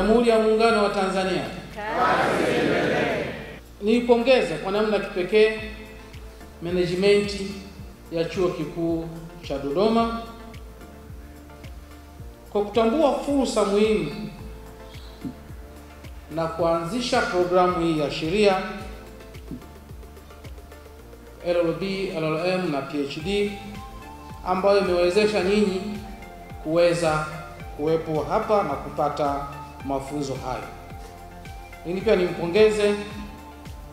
Jamhuri ya Muungano wa Tanzania. Niipongeze kwa namna kipekee management ya Chuo Kikuu cha Dodoma kwa kutambua fursa muhimu na kuanzisha programu hii ya sheria LLB, LLM na PhD ambayo imewezesha nyinyi kuweza kuwepo hapa na kupata mafunzo hayo. Lakini pia nimpongeze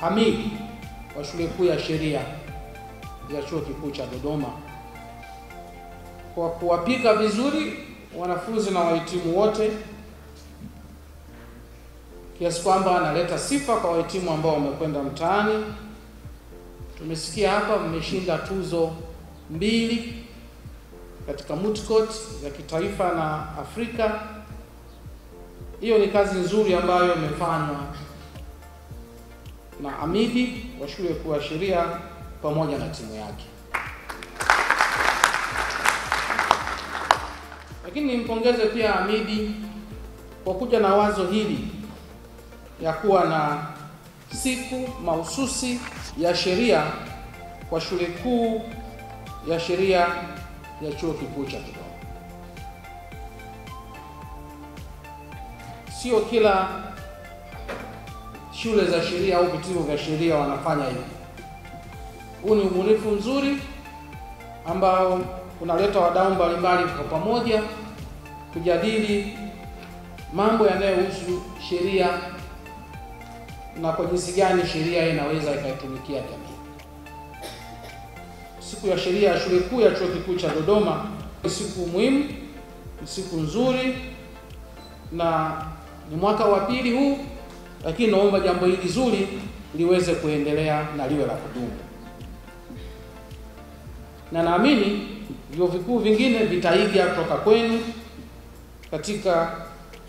Hamid wa shule kuu ya sheria ya chuo kikuu cha Dodoma kwa kuwapika vizuri wanafunzi na wahitimu wote kiasi kwamba analeta sifa kwa wahitimu ambao wamekwenda mtaani. Tumesikia hapa mmeshinda tuzo mbili katika moot court za kitaifa na Afrika. Hiyo ni kazi nzuri ambayo imefanywa na amidi wa shule kuu ya sheria pamoja na timu yake. Lakini nimpongeze pia amidi kwa kuja na wazo hili ya kuwa na siku mahususi ya sheria kwa shule kuu ya sheria ya chuo kikuu cha Dodoma. Sio kila shule za sheria au vituo vya sheria wanafanya hivi. Huu ni ubunifu mzuri ambao unaleta wadau mbalimbali kwa pamoja kujadili mambo yanayohusu sheria na kwa jinsi gani sheria inaweza ikaitumikia jamii. Siku ya sheria ya shule kuu ya chuo kikuu cha Dodoma ni siku muhimu, ni siku nzuri, na ni mwaka wa pili huu, lakini naomba jambo hili zuri liweze kuendelea na liwe la kudumu, na naamini vyuo vikuu vingine vitaiga kutoka kwenu katika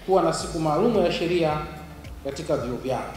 kuwa na siku maalumu ya sheria katika vyuo vyao.